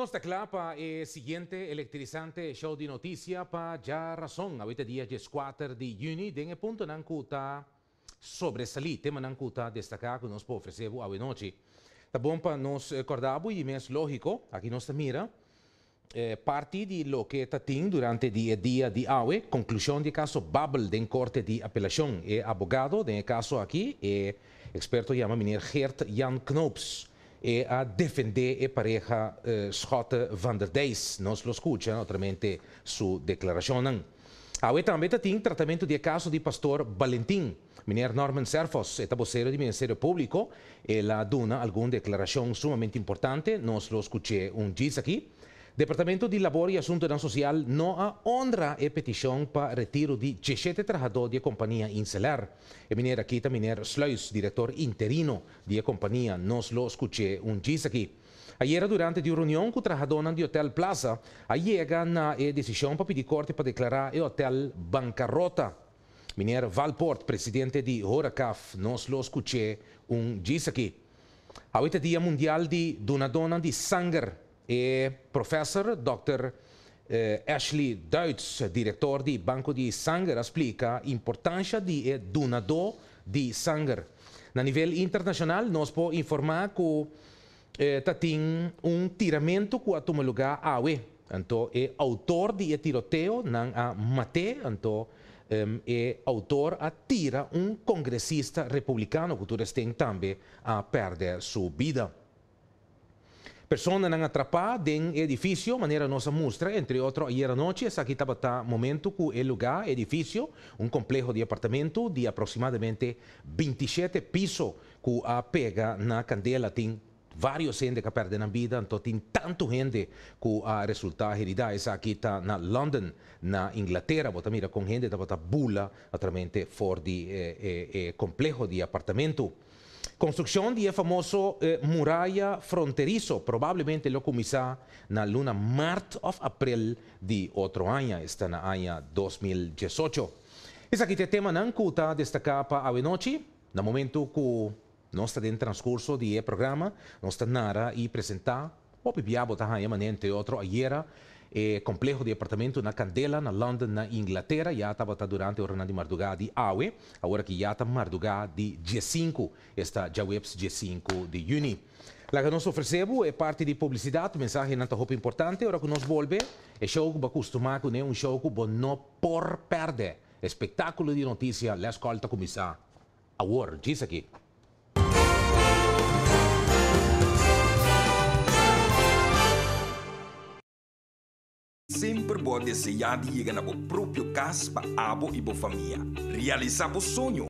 Nos para el siguiente electrizante show de noticia para ya razón. Ahorita día 4 de junio, en el punto nan kuta sobresalir, tema nan kuta destacar que nos puede ofrecer a noche. Bom para nos acordar e mais lógico, aqui nós mira, eh, parte de lo que está durante o dia de hoje, conclusão de caso Bubble de corte de apelação. E abogado, no caso aqui, é experto chama meneer Gert Jan Knoops e a difendere e pareja eh, Scott van der Deis. Non se lo escucha, altrimenti su declarazione. Aweta ambeta tin tratamento di caso di pastor Valentin, minier Norman Serfos, eta vocero di Ministero Público, e la duna algún declaración sumamente importante, nos lo escuché un gis aquí, Departamento de Labor e Assunto Social não honra a petição para retiro de 17 trabalhadores da companhia Incelar. E meneer aqui meneer Sluis, diretor interino da companhia, nós lo escutei um dia aqui. Ayer, durante uma reunião com o trabalhador do Hotel Plaza, chega na decisão para pedir corte para declarar o hotel bancarrota. Meneer Valport, presidente de Horacaf, nós lo escutei um dia aqui. A Dia Mundial de Donadona de Sangue e professor dr. Eh, Ashley Deutsch, direttore di Banco di Sangue, spiega l'importanza di donador di sangue. A livello internazionale, noi possiamo informare che eh, tatin un tiramento che ha tomato luogo a UE. Anto è autore di tiroteo, non a Mate, anto ehm, um, è autore a tira un congressista repubblicano che tu resti anche a perdere sua vita. Vida. Persona nang atrapa ding edifício, maneira nossa mostra, entre outros, ayer noite, aqui estava tá momento o lugar, edifício, um complexo de apartamento de aproximadamente 27 pisos, que pega na candela tem vários gente que perdem a vida, então tem tanto gente que a resultar herida essa aqui está na London, na Inglaterra, bota mira com gente que bota bula, naturalmente, fora de eh, eh, eh, complexo de apartamento. Construcción de famoso eh, muralla fronterizo, probablemente lo comienza na luna mart of april de otro año, esta na año 2018. Es aquí el tema nan kuta destacar para a noche, na momento que no está en transcurso de programa, no está nada y presentar, o pibiabo ta manente otro ayer, eh, complejo de apartamento na Candela, na London, na Inglaterra. Já estava durante o Renan Mardugá de Aue, agora que já está Mardugá de dia 5, está já webs dia 5 de junho. La que nós oferecemos é parte de publicidade, mensagem não roupa importante, agora que nós volve, é show que acostumar com um show que não por perder. Espetáculo de notícia, la escolta começar. Agora, diz aqui. Sempre pode de chegar na próprio casa abo e família. Realizar o sonho